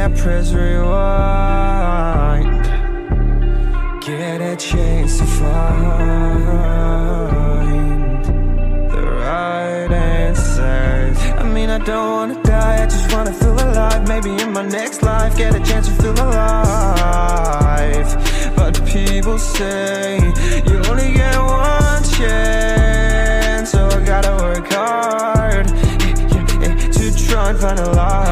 Yeah, press rewind Get a chance to find the right answers. I mean, I don't wanna die, I just wanna feel alive. Maybe in my next life, get a chance to feel alive. But people say you only get one chance, so I gotta work hard to try and find a light.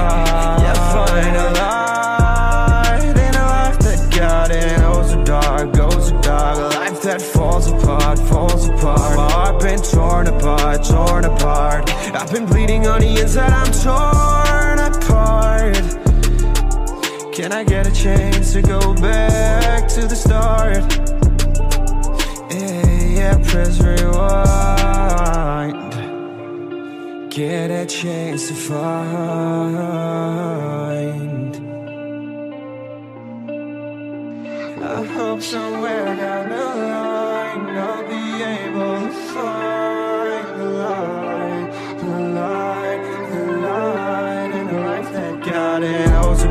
That falls apart, falls apart. My heart been torn apart, torn apart. I've been bleeding on the inside, I'm torn apart. Can I get a chance to go back to the start? Yeah, yeah, press rewind. Get a chance to find. I hope somewhere down the line